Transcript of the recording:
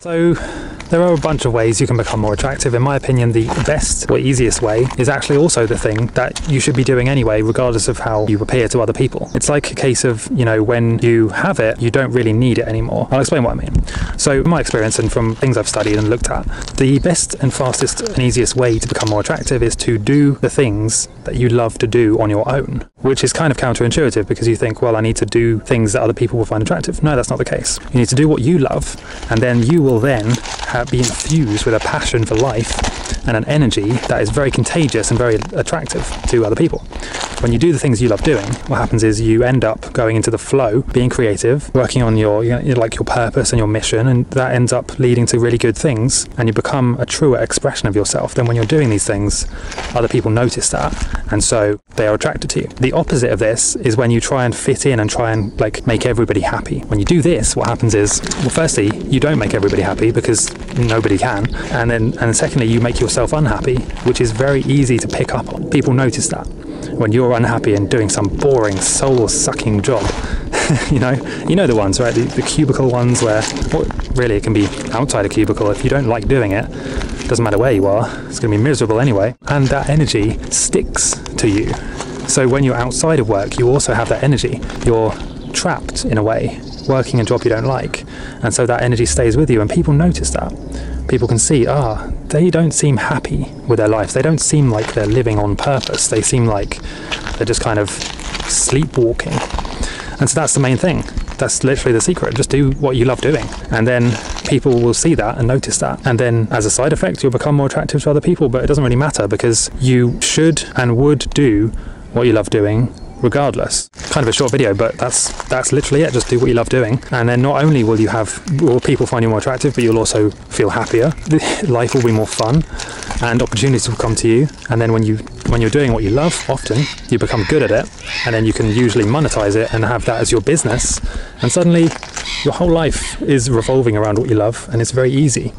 So, there are a bunch of ways you can become more attractive. In my opinion, the best or easiest way is actually also the thing that you should be doing anyway, regardless of how you appear to other people. It's like a case of, you know, when you have it, you don't really need it anymore. I'll explain what I mean. So, my experience and from things I've studied and looked at, the best and fastest and easiest way to become more attractive is to do the things that you love to do on your own, which is kind of counterintuitive because you think, well, I need to do things that other people will find attractive. No, that's not the case. You need to do what you love, and then you will then have, be infused with a passion for life and an energy that is very contagious and very attractive to other people. When you do the things you love doing, what happens is you end up going into the flow, being creative, working on your you know, like your purpose and your mission, and that ends up leading to really good things, and you become a truer expression of yourself. Then when you're doing these things, other people notice that, and so they are attracted to you. The opposite of this is when you try and fit in and try and like make everybody happy. When you do this, what happens is, well, firstly, you don't make everybody happy because nobody can, and then and secondly, you make yourself unhappy, which is very easy to pick up on. People notice that when you're unhappy and doing some boring, soul-sucking job. you know, you know the ones, right? The, the cubicle ones where, really, it can be outside a cubicle. If you don't like doing it, doesn't matter where you are, it's going to be miserable anyway. And that energy sticks to you. So when you're outside of work, you also have that energy. You're trapped in a way, working a job you don't like. And so that energy stays with you, and people notice that. People can see, ah, they don't seem happy with their life. They don't seem like they're living on purpose. They seem like they're just kind of sleepwalking. And so that's the main thing. That's literally the secret. Just do what you love doing. And then people will see that and notice that. And then as a side effect, you'll become more attractive to other people. But it doesn't really matter because you should and would do what you love doing regardless. Kind of a short video, but that's that's literally it. Just do what you love doing, and then not only will you have will people find you more attractive, but you'll also feel happier. Life will be more fun, and opportunities will come to you. And then when you when you're doing what you love, often you become good at it, and then you can usually monetize it and have that as your business. And suddenly, your whole life is revolving around what you love, and it's very easy.